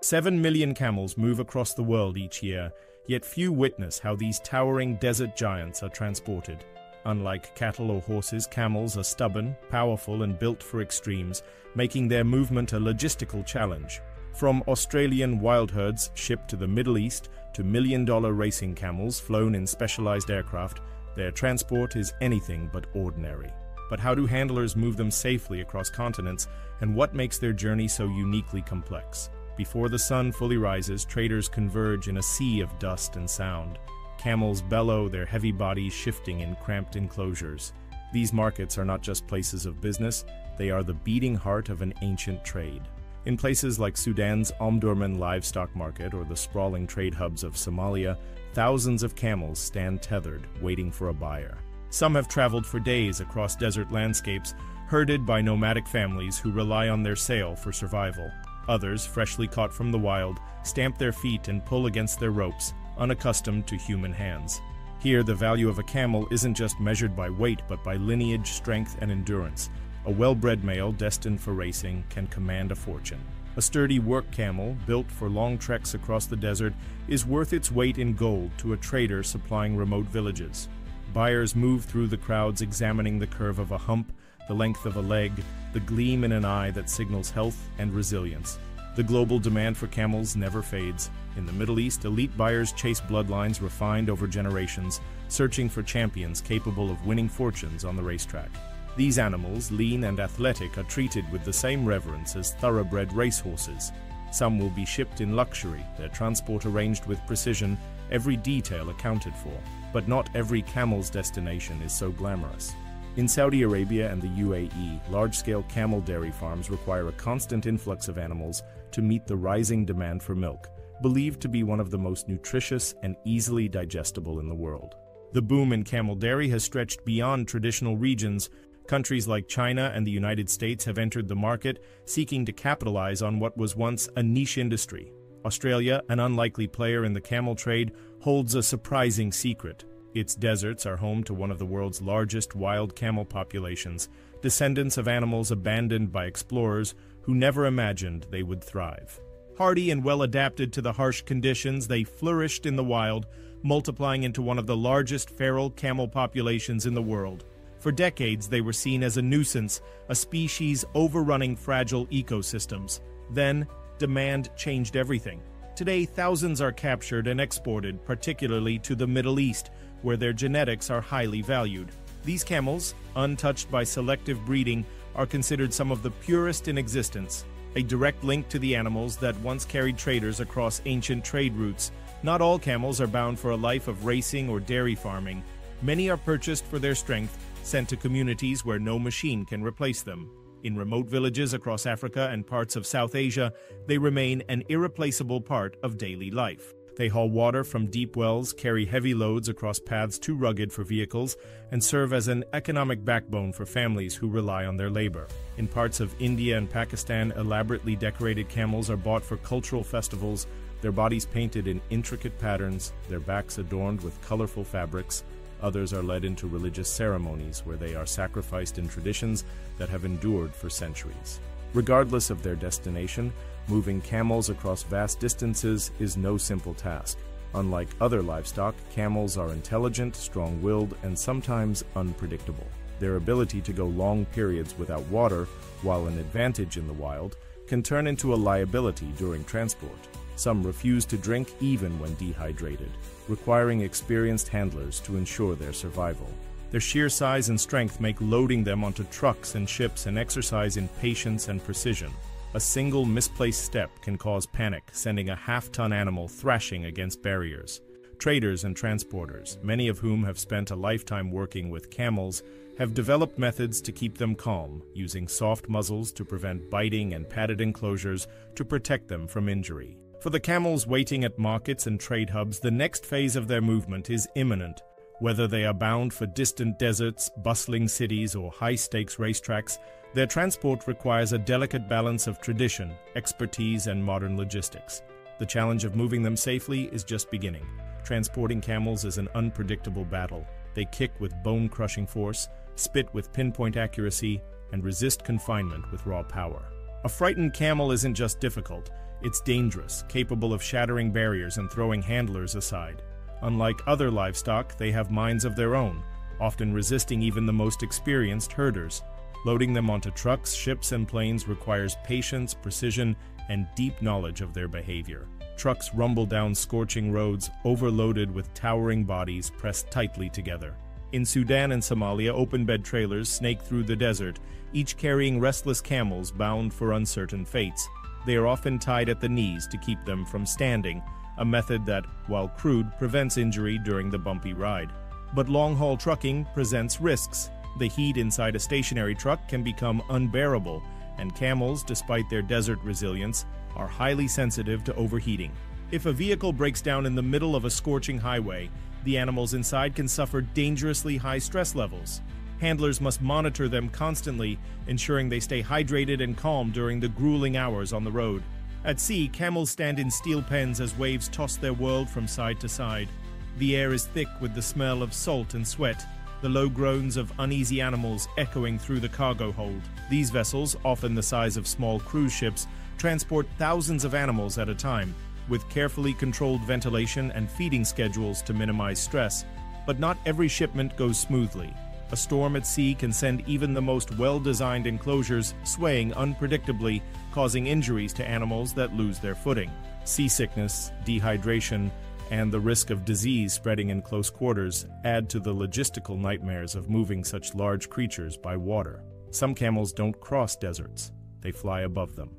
Seven million camels move across the world each year, yet few witness how these towering desert giants are transported. Unlike cattle or horses, camels are stubborn, powerful, and built for extremes, making their movement a logistical challenge. From Australian wild herds shipped to the Middle East to million-dollar racing camels flown in specialized aircraft, their transport is anything but ordinary. But how do handlers move them safely across continents, and what makes their journey so uniquely complex? Before the sun fully rises, traders converge in a sea of dust and sound. Camels bellow, their heavy bodies shifting in cramped enclosures. These markets are not just places of business, they are the beating heart of an ancient trade. In places like Sudan's Omdurman livestock market or the sprawling trade hubs of Somalia, thousands of camels stand tethered, waiting for a buyer. Some have traveled for days across desert landscapes, herded by nomadic families who rely on their sale for survival. Others, freshly caught from the wild, stamp their feet and pull against their ropes, unaccustomed to human hands. Here, the value of a camel isn't just measured by weight, but by lineage, strength, and endurance. A well-bred male destined for racing can command a fortune. A sturdy work camel, built for long treks across the desert, is worth its weight in gold to a trader supplying remote villages. Buyers move through the crowds examining the curve of a hump, the length of a leg, the gleam in an eye that signals health and resilience. The global demand for camels never fades. In the Middle East, elite buyers chase bloodlines refined over generations, searching for champions capable of winning fortunes on the racetrack. These animals, lean and athletic, are treated with the same reverence as thoroughbred racehorses. Some will be shipped in luxury, their transport arranged with precision, every detail accounted for. But not every camel's destination is so glamorous. In Saudi Arabia and the UAE, large-scale camel dairy farms require a constant influx of animals to meet the rising demand for milk, believed to be one of the most nutritious and easily digestible in the world. The boom in camel dairy has stretched beyond traditional regions. Countries like China and the United States have entered the market, seeking to capitalize on what was once a niche industry. Australia, an unlikely player in the camel trade, holds a surprising secret. Its deserts are home to one of the world's largest wild camel populations, descendants of animals abandoned by explorers who never imagined they would thrive. Hardy and well adapted to the harsh conditions, they flourished in the wild, multiplying into one of the largest feral camel populations in the world. For decades, they were seen as a nuisance, a species overrunning fragile ecosystems. Then, demand changed everything. Today, thousands are captured and exported, particularly to the Middle East, where their genetics are highly valued. These camels, untouched by selective breeding, are considered some of the purest in existence, a direct link to the animals that once carried traders across ancient trade routes. Not all camels are bound for a life of racing or dairy farming. Many are purchased for their strength, sent to communities where no machine can replace them. In remote villages across Africa and parts of South Asia, they remain an irreplaceable part of daily life. They haul water from deep wells, carry heavy loads across paths too rugged for vehicles, and serve as an economic backbone for families who rely on their labor. In parts of India and Pakistan, elaborately decorated camels are bought for cultural festivals, their bodies painted in intricate patterns, their backs adorned with colorful fabrics. Others are led into religious ceremonies where they are sacrificed in traditions that have endured for centuries. Regardless of their destination, moving camels across vast distances is no simple task. Unlike other livestock, camels are intelligent, strong-willed, and sometimes unpredictable. Their ability to go long periods without water, while an advantage in the wild, can turn into a liability during transport. Some refuse to drink even when dehydrated, requiring experienced handlers to ensure their survival. Their sheer size and strength make loading them onto trucks and ships an exercise in patience and precision. A single misplaced step can cause panic, sending a half-ton animal thrashing against barriers. Traders and transporters, many of whom have spent a lifetime working with camels, have developed methods to keep them calm, using soft muzzles to prevent biting and padded enclosures to protect them from injury. For the camels waiting at markets and trade hubs, the next phase of their movement is imminent, whether they are bound for distant deserts, bustling cities, or high-stakes racetracks, their transport requires a delicate balance of tradition, expertise, and modern logistics. The challenge of moving them safely is just beginning. Transporting camels is an unpredictable battle. They kick with bone-crushing force, spit with pinpoint accuracy, and resist confinement with raw power. A frightened camel isn't just difficult, It's dangerous, capable of shattering barriers and throwing handlers aside. Unlike other livestock, they have minds of their own, often resisting even the most experienced herders. Loading them onto trucks, ships, and planes requires patience, precision, and deep knowledge of their behavior. Trucks rumble down scorching roads, overloaded with towering bodies pressed tightly together. In Sudan and Somalia, open bed trailers snake through the desert, each carrying restless camels bound for uncertain fates. They are often tied at the knees to keep them from standing, a method that, while crude, prevents injury during the bumpy ride. But long haul trucking presents risks. The heat inside a stationary truck can become unbearable, and camels, despite their desert resilience, are highly sensitive to overheating. If a vehicle breaks down in the middle of a scorching highway, the animals inside can suffer dangerously high stress levels. Handlers must monitor them constantly, ensuring they stay hydrated and calm during the grueling hours on the road. At sea, camels stand in steel pens as waves toss their world from side to side. The air is thick with the smell of salt and sweat, the low groans of uneasy animals echoing through the cargo hold. These vessels, often the size of small cruise ships, transport thousands of animals at a time, with carefully controlled ventilation and feeding schedules to minimize stress. But not every shipment goes smoothly. A storm at sea can send even the most well-designed enclosures swaying unpredictably, causing injuries to animals that lose their footing. Seasickness, dehydration, and the risk of disease spreading in close quarters add to the logistical nightmares of moving such large creatures by water. Some camels don't cross deserts, they fly above them.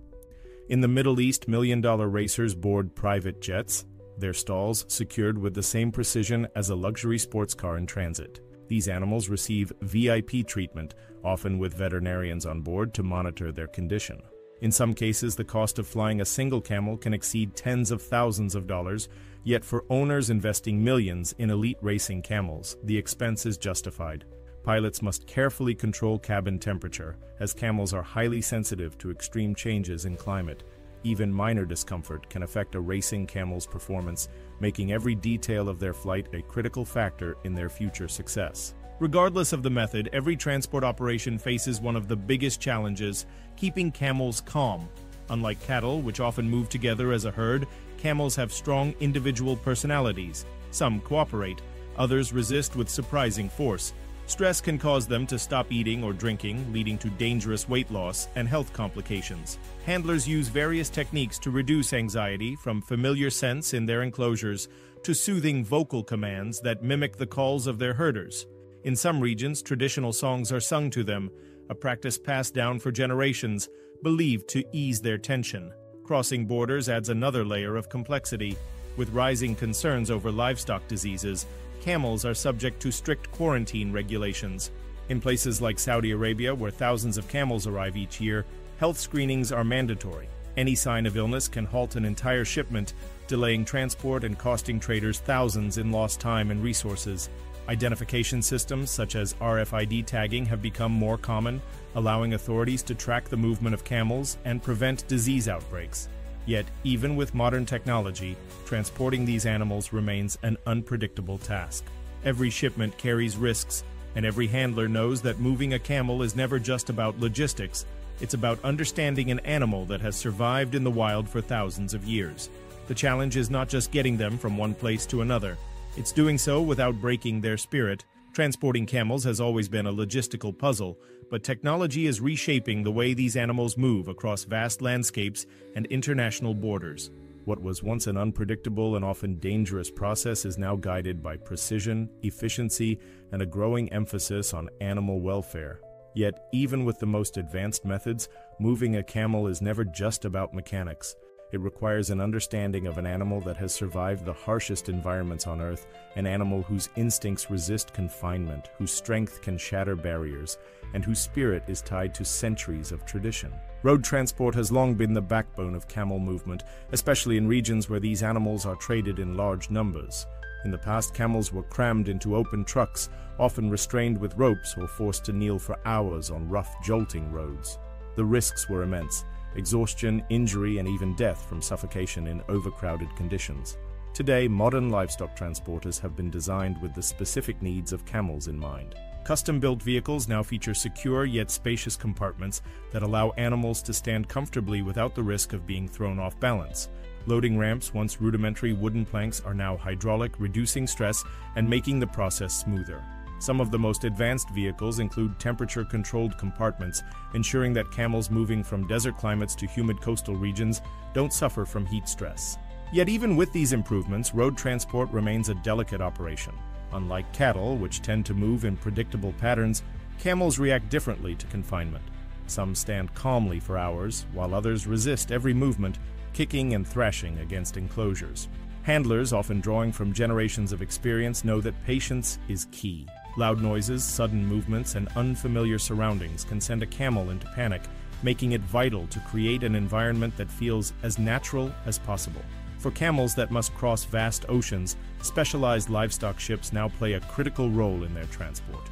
In the Middle East, million dollar racers board private jets, their stalls secured with the same precision as a luxury sports car in transit. These animals receive VIP treatment, often with veterinarians on board to monitor their condition. In some cases, the cost of flying a single camel can exceed tens of thousands of dollars, yet for owners investing millions in elite racing camels, the expense is justified. Pilots must carefully control cabin temperature, as camels are highly sensitive to extreme changes in climate. Even minor discomfort can affect a racing camel's performance, making every detail of their flight a critical factor in their future success. Regardless of the method, every transport operation faces one of the biggest challenges, keeping camels calm. Unlike cattle, which often move together as a herd, camels have strong individual personalities. Some cooperate, others resist with surprising force. Stress can cause them to stop eating or drinking, leading to dangerous weight loss and health complications. Handlers use various techniques to reduce anxiety, from familiar scents in their enclosures to soothing vocal commands that mimic the calls of their herders. In some regions, traditional songs are sung to them, a practice passed down for generations, believed to ease their tension. Crossing borders adds another layer of complexity. With rising concerns over livestock diseases, camels are subject to strict quarantine regulations. In places like Saudi Arabia, where thousands of camels arrive each year, health screenings are mandatory. Any sign of illness can halt an entire shipment, delaying transport and costing traders thousands in lost time and resources. Identification systems such as RFID tagging have become more common, allowing authorities to track the movement of camels and prevent disease outbreaks. Yet, even with modern technology, transporting these animals remains an unpredictable task. Every shipment carries risks, and every handler knows that moving a camel is never just about logistics, it's about understanding an animal that has survived in the wild for thousands of years. The challenge is not just getting them from one place to another, it's doing so without breaking their spirit. Transporting camels has always been a logistical puzzle, but technology is reshaping the way these animals move across vast landscapes and international borders. What was once an unpredictable and often dangerous process is now guided by precision, efficiency, and a growing emphasis on animal welfare. Yet, even with the most advanced methods, moving a camel is never just about mechanics. It requires an understanding of an animal that has survived the harshest environments on Earth, an animal whose instincts resist confinement, whose strength can shatter barriers, and whose spirit is tied to centuries of tradition. Road transport has long been the backbone of camel movement, especially in regions where these animals are traded in large numbers. In the past, camels were crammed into open trucks, often restrained with ropes or forced to kneel for hours on rough, jolting roads. The risks were immense exhaustion, injury, and even death from suffocation in overcrowded conditions. Today, modern livestock transporters have been designed with the specific needs of camels in mind. Custom-built vehicles now feature secure yet spacious compartments that allow animals to stand comfortably without the risk of being thrown off balance. Loading ramps, once rudimentary wooden planks, are now hydraulic, reducing stress and making the process smoother. Some of the most advanced vehicles include temperature-controlled compartments, ensuring that camels moving from desert climates to humid coastal regions don't suffer from heat stress. Yet even with these improvements, road transport remains a delicate operation. Unlike cattle, which tend to move in predictable patterns, camels react differently to confinement. Some stand calmly for hours, while others resist every movement, kicking and thrashing against enclosures. Handlers, often drawing from generations of experience, know that patience is key. Loud noises, sudden movements, and unfamiliar surroundings can send a camel into panic, making it vital to create an environment that feels as natural as possible. For camels that must cross vast oceans, specialized livestock ships now play a critical role in their transport.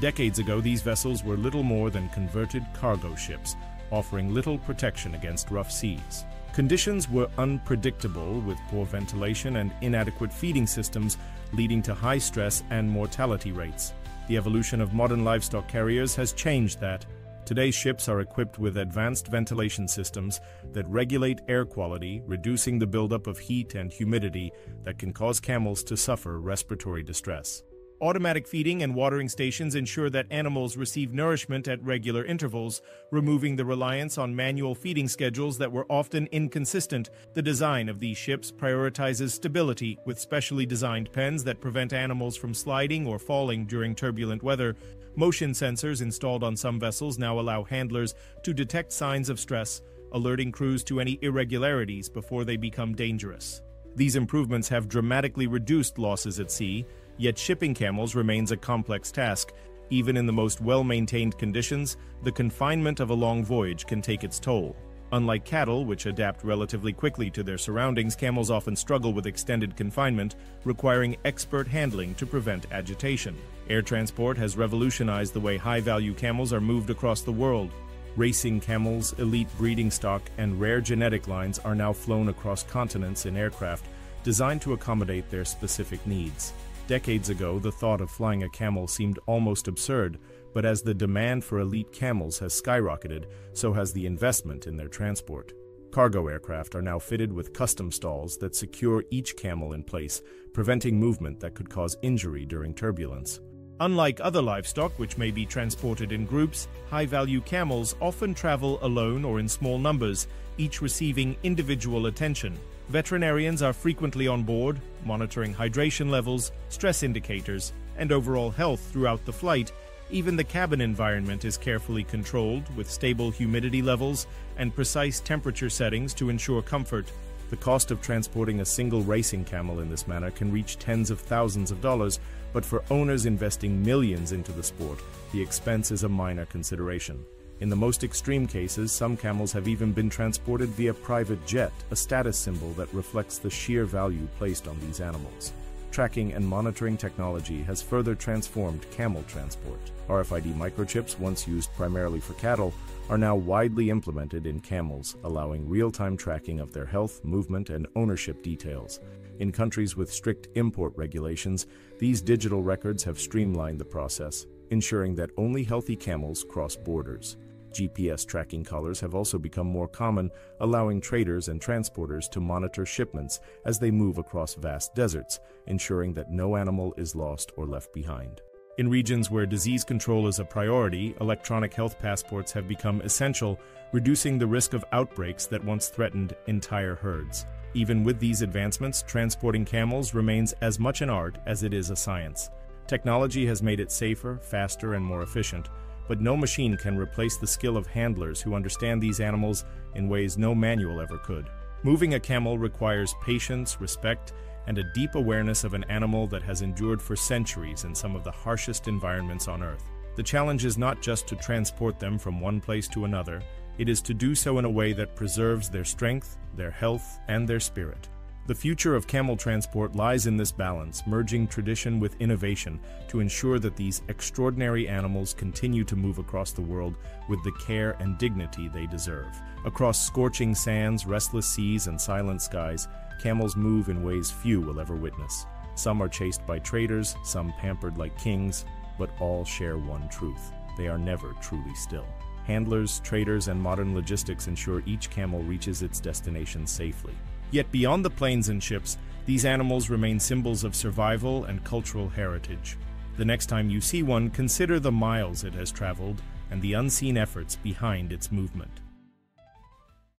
Decades ago, these vessels were little more than converted cargo ships, offering little protection against rough seas. Conditions were unpredictable with poor ventilation and inadequate feeding systems, leading to high stress and mortality rates. The evolution of modern livestock carriers has changed that. Today's ships are equipped with advanced ventilation systems that regulate air quality, reducing the buildup of heat and humidity that can cause camels to suffer respiratory distress. Automatic feeding and watering stations ensure that animals receive nourishment at regular intervals, removing the reliance on manual feeding schedules that were often inconsistent. The design of these ships prioritizes stability with specially designed pens that prevent animals from sliding or falling during turbulent weather. Motion sensors installed on some vessels now allow handlers to detect signs of stress, alerting crews to any irregularities before they become dangerous. These improvements have dramatically reduced losses at sea, Yet shipping camels remains a complex task. Even in the most well-maintained conditions, the confinement of a long voyage can take its toll. Unlike cattle, which adapt relatively quickly to their surroundings, camels often struggle with extended confinement, requiring expert handling to prevent agitation. Air transport has revolutionized the way high-value camels are moved across the world. Racing camels, elite breeding stock, and rare genetic lines are now flown across continents in aircraft designed to accommodate their specific needs. Decades ago, the thought of flying a camel seemed almost absurd, but as the demand for elite camels has skyrocketed, so has the investment in their transport. Cargo aircraft are now fitted with custom stalls that secure each camel in place, preventing movement that could cause injury during turbulence. Unlike other livestock, which may be transported in groups, high-value camels often travel alone or in small numbers, each receiving individual attention. Veterinarians are frequently on board, monitoring hydration levels, stress indicators, and overall health throughout the flight. Even the cabin environment is carefully controlled with stable humidity levels and precise temperature settings to ensure comfort. The cost of transporting a single racing camel in this manner can reach tens of thousands of dollars, but for owners investing millions into the sport, the expense is a minor consideration. In the most extreme cases, some camels have even been transported via private jet, a status symbol that reflects the sheer value placed on these animals. Tracking and monitoring technology has further transformed camel transport. RFID microchips, once used primarily for cattle, are now widely implemented in camels, allowing real-time tracking of their health, movement, and ownership details. In countries with strict import regulations, these digital records have streamlined the process, ensuring that only healthy camels cross borders. GPS tracking collars have also become more common, allowing traders and transporters to monitor shipments as they move across vast deserts, ensuring that no animal is lost or left behind. In regions where disease control is a priority, electronic health passports have become essential, reducing the risk of outbreaks that once threatened entire herds. Even with these advancements, transporting camels remains as much an art as it is a science. Technology has made it safer, faster, and more efficient, but no machine can replace the skill of handlers who understand these animals in ways no manual ever could. Moving a camel requires patience, respect, and a deep awareness of an animal that has endured for centuries in some of the harshest environments on Earth. The challenge is not just to transport them from one place to another, it is to do so in a way that preserves their strength, their health, and their spirit. The future of camel transport lies in this balance, merging tradition with innovation to ensure that these extraordinary animals continue to move across the world with the care and dignity they deserve. Across scorching sands, restless seas, and silent skies, camels move in ways few will ever witness. Some are chased by traders, some pampered like kings, but all share one truth. They are never truly still. Handlers, traders, and modern logistics ensure each camel reaches its destination safely. Yet beyond the planes and ships, these animals remain symbols of survival and cultural heritage. The next time you see one, consider the miles it has traveled and the unseen efforts behind its movement.